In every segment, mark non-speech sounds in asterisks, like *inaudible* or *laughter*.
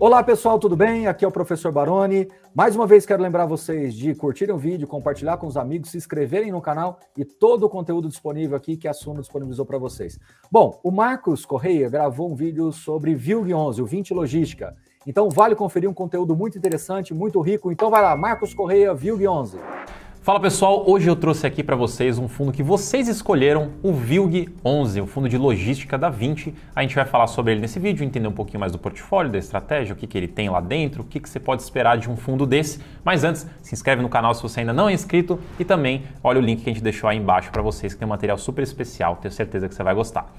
Olá pessoal, tudo bem? Aqui é o professor Baroni. Mais uma vez quero lembrar vocês de curtirem o vídeo, compartilhar com os amigos, se inscreverem no canal e todo o conteúdo disponível aqui que a Suno disponibilizou para vocês. Bom, o Marcos Correia gravou um vídeo sobre VILG 11, o 20 Logística. Então vale conferir um conteúdo muito interessante, muito rico. Então vai lá, Marcos Correia, VILG 11. Fala pessoal, hoje eu trouxe aqui para vocês um fundo que vocês escolheram, o VILG 11, o fundo de logística da 20. A gente vai falar sobre ele nesse vídeo, entender um pouquinho mais do portfólio, da estratégia, o que, que ele tem lá dentro, o que, que você pode esperar de um fundo desse. Mas antes, se inscreve no canal se você ainda não é inscrito e também olha o link que a gente deixou aí embaixo para vocês, que tem um material super especial, tenho certeza que você vai gostar.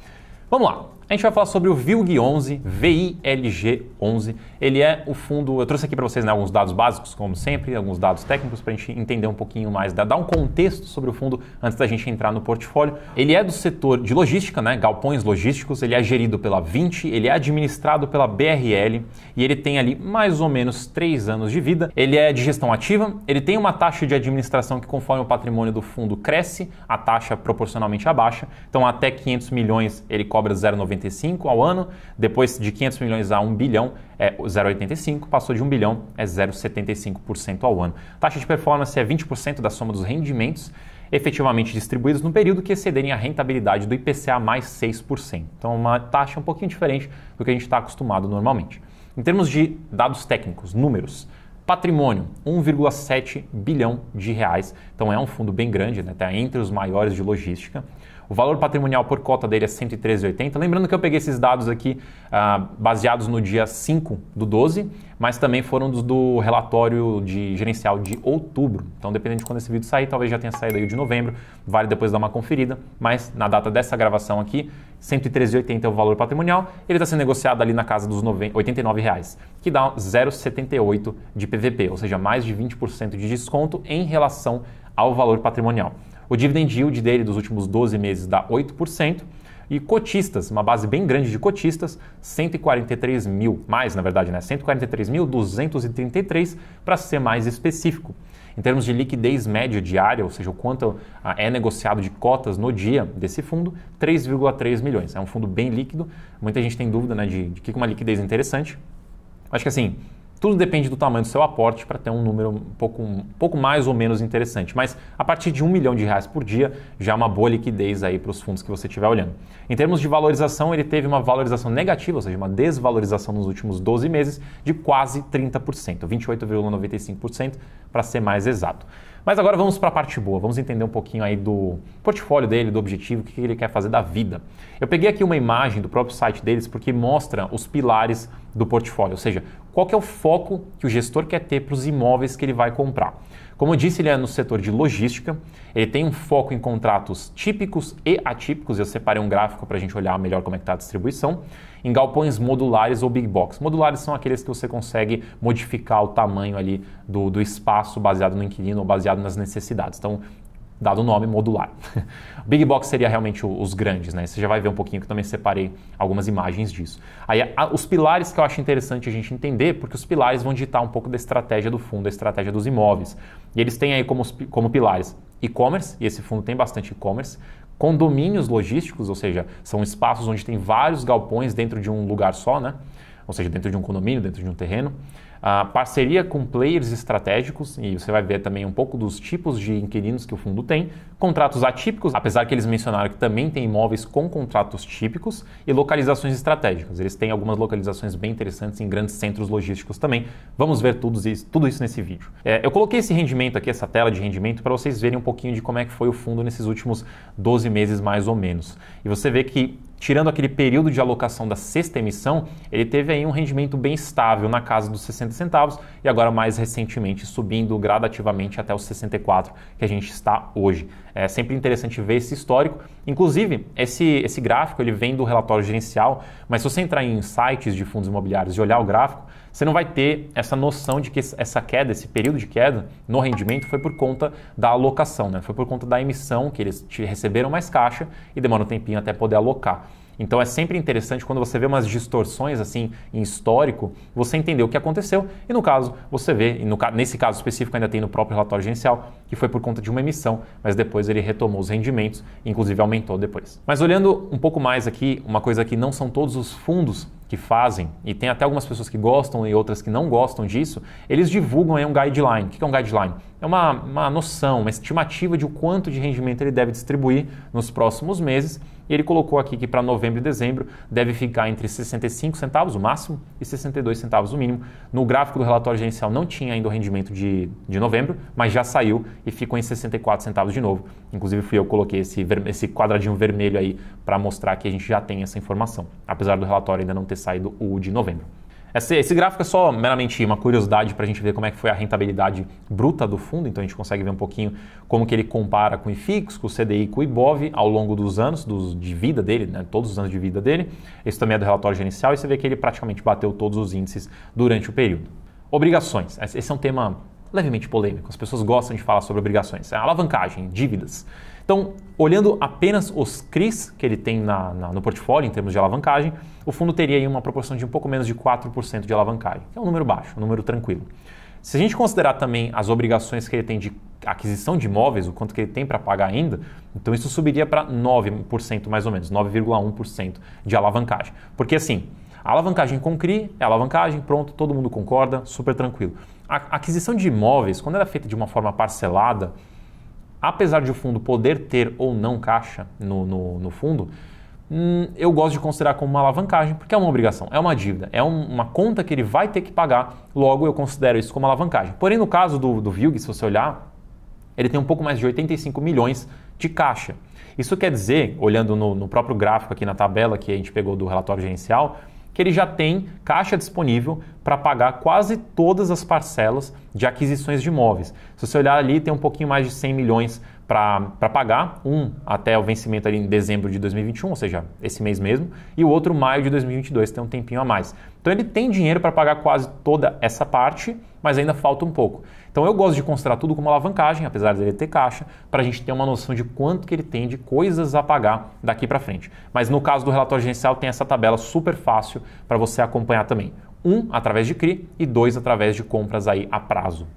Vamos lá. A gente vai falar sobre o VILG 11, VILG 11. Ele é o fundo. Eu trouxe aqui para vocês né, alguns dados básicos, como sempre, alguns dados técnicos para a gente entender um pouquinho mais, dar um contexto sobre o fundo antes da gente entrar no portfólio. Ele é do setor de logística, né, galpões logísticos. Ele é gerido pela 20, ele é administrado pela BRL e ele tem ali mais ou menos 3 anos de vida. Ele é de gestão ativa, ele tem uma taxa de administração que, conforme o patrimônio do fundo cresce, a taxa é proporcionalmente abaixa. Então, até 500 milhões ele cobra 0,90 0,85 ao ano, depois de 500 milhões a 1 bilhão é 0,85, passou de 1 bilhão é 0,75% ao ano. Taxa de performance é 20% da soma dos rendimentos efetivamente distribuídos no período que excederem a rentabilidade do IPCA mais 6%. Então, uma taxa um pouquinho diferente do que a gente está acostumado normalmente. Em termos de dados técnicos, números, patrimônio 1,7 bilhão de reais, então é um fundo bem grande, né? Tá entre os maiores de logística. O valor patrimonial por cota dele é 113,80. Lembrando que eu peguei esses dados aqui uh, baseados no dia 5 do 12, mas também foram dos do relatório de gerencial de outubro. Então, dependendo de quando esse vídeo sair, talvez já tenha saído aí de novembro, vale depois dar uma conferida. Mas na data dessa gravação aqui, 113,80 é o valor patrimonial. Ele está sendo negociado ali na casa dos 89 reais, que dá 0,78 de PVP, ou seja, mais de 20% de desconto em relação ao valor patrimonial. O dividend yield dele dos últimos 12 meses dá 8%. E cotistas, uma base bem grande de cotistas, 143 mil, mais na verdade, né? 143.233 para ser mais específico. Em termos de liquidez média diária, ou seja, o quanto ah, é negociado de cotas no dia desse fundo, 3,3 milhões. É um fundo bem líquido. Muita gente tem dúvida né, de, de que uma liquidez interessante. Acho que assim, tudo depende do tamanho do seu aporte para ter um número um pouco, um pouco mais ou menos interessante. Mas a partir de um milhão de reais por dia já é uma boa liquidez aí para os fundos que você estiver olhando. Em termos de valorização, ele teve uma valorização negativa, ou seja, uma desvalorização nos últimos 12 meses de quase 30%, 28,95% para ser mais exato. Mas agora vamos para a parte boa, vamos entender um pouquinho aí do portfólio dele, do objetivo, o que ele quer fazer da vida. Eu peguei aqui uma imagem do próprio site deles porque mostra os pilares do portfólio, ou seja, qual é o foco que o gestor quer ter para os imóveis que ele vai comprar. Como eu disse, ele é no setor de logística, ele tem um foco em contratos típicos e atípicos, eu separei um gráfico para a gente olhar melhor como é está a distribuição, em galpões modulares ou big box. Modulares são aqueles que você consegue modificar o tamanho ali do, do espaço baseado no inquilino ou baseado nas necessidades. Então, dado o nome modular. *laughs* Big Box seria realmente os grandes, né? Você já vai ver um pouquinho que também separei algumas imagens disso. Aí os pilares que eu acho interessante a gente entender, porque os pilares vão ditar um pouco da estratégia do fundo, da estratégia dos imóveis. E eles têm aí como, como pilares e-commerce, e esse fundo tem bastante e-commerce, condomínios logísticos, ou seja, são espaços onde tem vários galpões dentro de um lugar só, né? Ou seja, dentro de um condomínio, dentro de um terreno a parceria com players estratégicos, e você vai ver também um pouco dos tipos de inquilinos que o fundo tem, contratos atípicos, apesar que eles mencionaram que também tem imóveis com contratos típicos, e localizações estratégicas. Eles têm algumas localizações bem interessantes em grandes centros logísticos também. Vamos ver tudo isso, tudo isso nesse vídeo. É, eu coloquei esse rendimento aqui, essa tela de rendimento, para vocês verem um pouquinho de como é que foi o fundo nesses últimos 12 meses mais ou menos. E você vê que tirando aquele período de alocação da sexta emissão, ele teve aí um rendimento bem estável na casa dos 60 centavos e agora mais recentemente subindo gradativamente até os 64 que a gente está hoje. É sempre interessante ver esse histórico. Inclusive, esse, esse gráfico ele vem do relatório gerencial, mas se você entrar em sites de fundos imobiliários e olhar o gráfico, você não vai ter essa noção de que essa queda, esse período de queda no rendimento foi por conta da alocação, né? foi por conta da emissão que eles receberam mais caixa e demora um tempinho até poder alocar. Então é sempre interessante quando você vê umas distorções assim em histórico, você entender o que aconteceu e no caso você vê, no, nesse caso específico ainda tem no próprio relatório gerencial, que foi por conta de uma emissão, mas depois ele retomou os rendimentos, inclusive aumentou depois. Mas olhando um pouco mais aqui, uma coisa que não são todos os fundos que fazem, e tem até algumas pessoas que gostam e outras que não gostam disso, eles divulgam aí um guideline. O que é um guideline? É uma, uma noção, uma estimativa de o quanto de rendimento ele deve distribuir nos próximos meses e ele colocou aqui que para novembro e dezembro deve ficar entre 65 centavos, o máximo, e 62 centavos, o mínimo. No gráfico do relatório gerencial não tinha ainda o rendimento de, de novembro, mas já saiu e ficou em 64 centavos de novo. Inclusive fui eu que coloquei esse, esse quadradinho vermelho aí para mostrar que a gente já tem essa informação, apesar do relatório ainda não ter saído o de novembro. Esse, esse, gráfico é só meramente uma curiosidade para a gente ver como é que foi a rentabilidade bruta do fundo, então a gente consegue ver um pouquinho como que ele compara com o IFIX, com o CDI, com o IBOV ao longo dos anos dos, de vida dele, né, todos os anos de vida dele. Esse também é do relatório gerencial e você vê que ele praticamente bateu todos os índices durante o período. Obrigações, esse é um tema levemente polêmico, as pessoas gostam de falar sobre obrigações, é alavancagem, dívidas. Então, olhando apenas os CRIs que ele tem na, na, no portfólio em termos de alavancagem, o fundo teria aí uma proporção de um pouco menos de 4% de alavancagem, que é um número baixo, um número tranquilo. Se a gente considerar também as obrigações que ele tem de aquisição de imóveis, o quanto que ele tem para pagar ainda, então isso subiria para 9% mais ou menos, 9,1% de alavancagem. Porque assim, a alavancagem com CRI é alavancagem, pronto, todo mundo concorda, super tranquilo. A aquisição de imóveis, quando ela é feita de uma forma parcelada, apesar de o fundo poder ter ou não caixa no, no, no fundo, hum, eu gosto de considerar como uma alavancagem, porque é uma obrigação, é uma dívida, é um, uma conta que ele vai ter que pagar, logo eu considero isso como alavancagem. Porém, no caso do, do Vilg, se você olhar, ele tem um pouco mais de 85 milhões de caixa. Isso quer dizer, olhando no, no próprio gráfico aqui na tabela que a gente pegou do relatório gerencial, que ele já tem caixa disponível para pagar quase todas as parcelas de aquisições de imóveis. Se você olhar ali, tem um pouquinho mais de 100 milhões para pagar, um até o vencimento ali em dezembro de 2021, ou seja, esse mês mesmo, e o outro maio de 2022, tem um tempinho a mais. Então ele tem dinheiro para pagar quase toda essa parte, mas ainda falta um pouco. Então eu gosto de considerar tudo como alavancagem, apesar dele ter caixa, para a gente ter uma noção de quanto que ele tem de coisas a pagar daqui para frente. Mas no caso do relatório gerencial tem essa tabela super fácil para você acompanhar também. Um através de CRI e dois através de compras aí a prazo.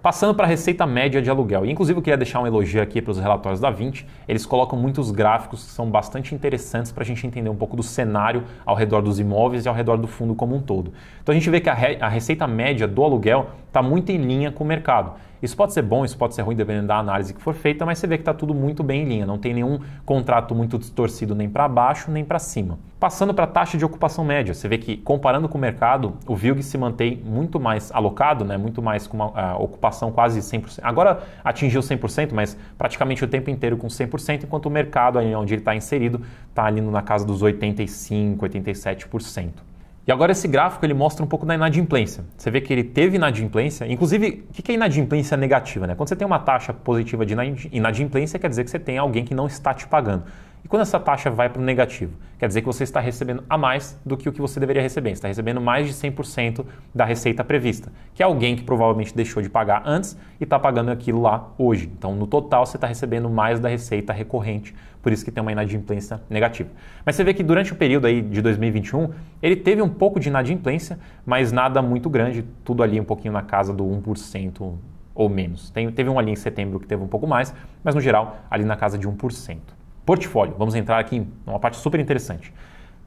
Passando para a receita média de aluguel. Inclusive, eu queria deixar um elogio aqui para os relatórios da 20. Eles colocam muitos gráficos que são bastante interessantes para a gente entender um pouco do cenário ao redor dos imóveis e ao redor do fundo como um todo. Então, a gente vê que a, re a receita média do aluguel está muito em linha com o mercado. Isso pode ser bom, isso pode ser ruim, dependendo da análise que for feita, mas você vê que está tudo muito bem em linha, não tem nenhum contrato muito distorcido nem para baixo nem para cima. Passando para a taxa de ocupação média, você vê que comparando com o mercado, o VILG se mantém muito mais alocado, né, muito mais com uma ocupação quase 100%. Agora atingiu 100%, mas praticamente o tempo inteiro com 100%, enquanto o mercado, onde ele está inserido, está ali na casa dos 85%, 87%. E agora esse gráfico ele mostra um pouco da inadimplência. Você vê que ele teve inadimplência, inclusive, o que é inadimplência negativa? Né? Quando você tem uma taxa positiva de inadimplência, quer dizer que você tem alguém que não está te pagando. E quando essa taxa vai para o negativo? Quer dizer que você está recebendo a mais do que o que você deveria receber. Você está recebendo mais de 100% da receita prevista, que é alguém que provavelmente deixou de pagar antes e está pagando aquilo lá hoje. Então, no total, você está recebendo mais da receita recorrente, por isso que tem uma inadimplência negativa. Mas você vê que durante o período aí de 2021, ele teve um pouco de inadimplência, mas nada muito grande, tudo ali um pouquinho na casa do 1% ou menos. Tem, teve um ali em setembro que teve um pouco mais, mas no geral ali na casa de 1%. Portfólio, vamos entrar aqui em uma parte super interessante.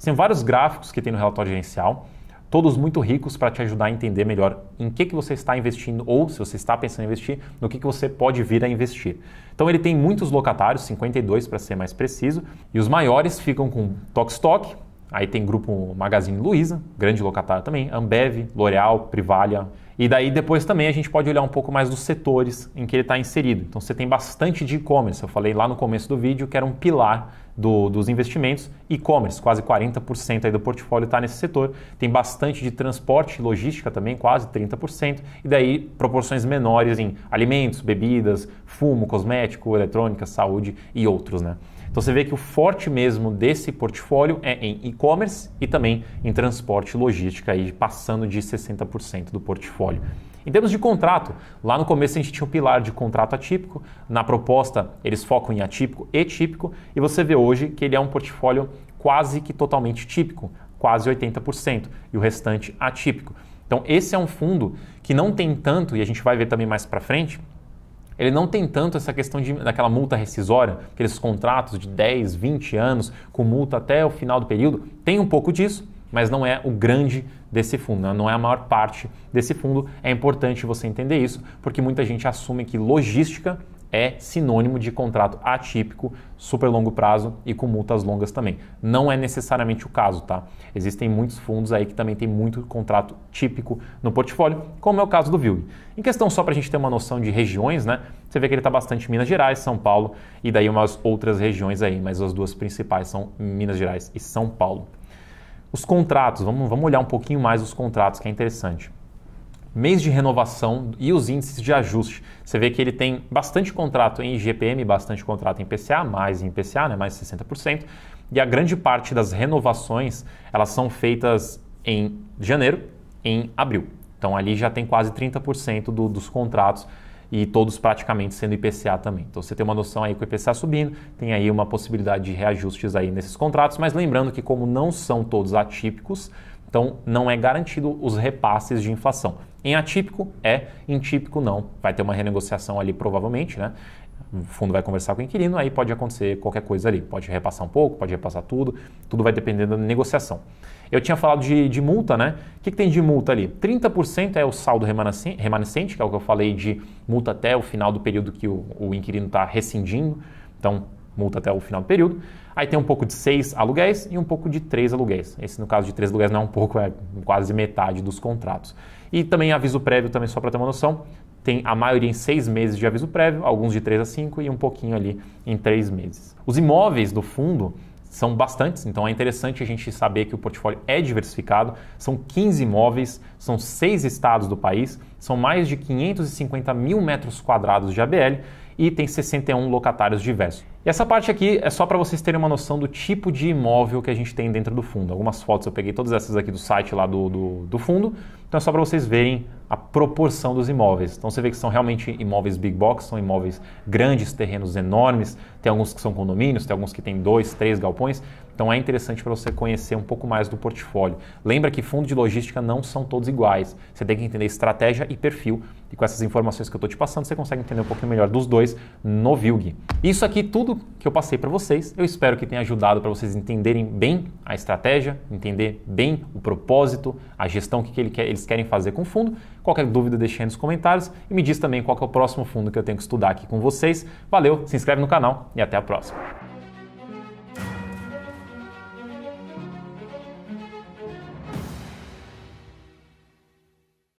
Tem vários gráficos que tem no relatório gerencial, todos muito ricos para te ajudar a entender melhor em que, que você está investindo ou, se você está pensando em investir, no que, que você pode vir a investir. Então ele tem muitos locatários, 52 para ser mais preciso, e os maiores ficam com Tokstok, aí tem grupo Magazine Luiza, grande locatário também, Ambev, L'Oréal, Privalia, e daí depois também a gente pode olhar um pouco mais dos setores em que ele está inserido. Então você tem bastante de e-commerce. Eu falei lá no começo do vídeo que era um pilar do, dos investimentos. E-commerce, quase 40% aí do portfólio está nesse setor. Tem bastante de transporte e logística também, quase 30%. E daí proporções menores em alimentos, bebidas, fumo, cosmético, eletrônica, saúde e outros, né? Então você vê que o forte mesmo desse portfólio é em e-commerce e também em transporte e logística, aí passando de 60% do portfólio. Em termos de contrato, lá no começo a gente tinha o pilar de contrato atípico, na proposta eles focam em atípico e típico, e você vê hoje que ele é um portfólio quase que totalmente típico, quase 80%, e o restante atípico. Então esse é um fundo que não tem tanto, e a gente vai ver também mais para frente, ele não tem tanto essa questão de, daquela multa rescisória, aqueles contratos de 10, 20 anos com multa até o final do período. Tem um pouco disso, mas não é o grande desse fundo, né? não é a maior parte desse fundo. É importante você entender isso, porque muita gente assume que logística é sinônimo de contrato atípico, super longo prazo e com multas longas também. Não é necessariamente o caso, tá? Existem muitos fundos aí que também tem muito contrato típico no portfólio, como é o caso do VILG. Em questão só para a gente ter uma noção de regiões, né? Você vê que ele está bastante Minas Gerais, São Paulo e daí umas outras regiões aí, mas as duas principais são Minas Gerais e São Paulo. Os contratos, vamos, vamos olhar um pouquinho mais os contratos, que é interessante mês de renovação e os índices de ajuste. Você vê que ele tem bastante contrato em IGPM, bastante contrato em PCA, mais em PCA, né, mais 60%, e a grande parte das renovações elas são feitas em janeiro, em abril. Então ali já tem quase 30% do, dos contratos e todos praticamente sendo IPCA também. Então você tem uma noção aí com o IPCA subindo, tem aí uma possibilidade de reajustes aí nesses contratos, mas lembrando que como não são todos atípicos, então não é garantido os repasses de inflação. Em atípico é, em típico não. Vai ter uma renegociação ali provavelmente, né? O fundo vai conversar com o inquilino, aí pode acontecer qualquer coisa ali. Pode repassar um pouco, pode repassar tudo, tudo vai depender da negociação. Eu tinha falado de, de multa, né? O que, que, tem de multa ali? 30% é o saldo remanescente, que é o que eu falei de multa até o final do período que o, o inquilino está rescindindo. Então, multa até o final do período. Aí tem um pouco de seis aluguéis e um pouco de três aluguéis. Esse, no caso de três aluguéis, não é um pouco, é quase metade dos contratos. E também aviso prévio, também só para ter uma noção, tem a maioria em seis meses de aviso prévio, alguns de três a cinco e um pouquinho ali em três meses. Os imóveis do fundo são bastantes, então é interessante a gente saber que o portfólio é diversificado. São 15 imóveis, são seis estados do país, são mais de 550 mil metros quadrados de ABL e tem 61 locatários diversos. E essa parte aqui é só para vocês terem uma noção do tipo de imóvel que a gente tem dentro do fundo. Algumas fotos eu peguei todas essas aqui do site lá do, do, do fundo, então é só para vocês verem a proporção dos imóveis. Então você vê que são realmente imóveis big box, são imóveis grandes, terrenos enormes, tem alguns que são condomínios, tem alguns que têm dois, três galpões. Então é interessante para você conhecer um pouco mais do portfólio. Lembra que fundos de logística não são todos iguais. Você tem que entender estratégia e perfil. E com essas informações que eu estou te passando, você consegue entender um pouquinho melhor dos dois no Vilg. Isso aqui, tudo que eu passei para vocês, eu espero que tenha ajudado para vocês entenderem bem a estratégia, entender bem o propósito, a gestão que eles querem fazer com o fundo. Qualquer dúvida, deixe aí nos comentários e me diz também qual é o próximo fundo que eu tenho que estudar aqui com vocês. Valeu, se inscreve no canal e até a próxima.